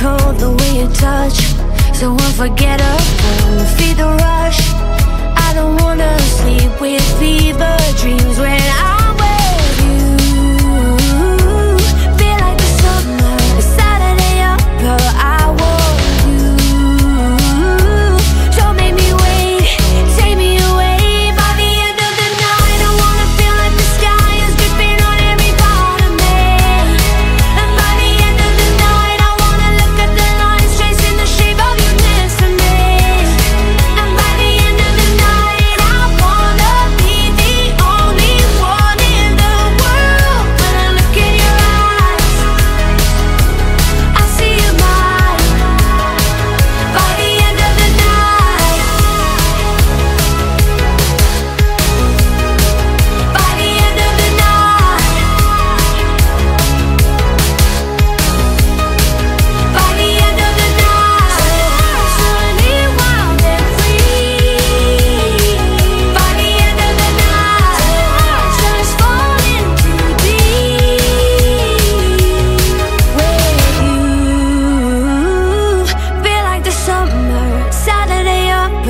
cold the way you touch. So unforgettable, Feed the rush. I don't wanna sleep.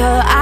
her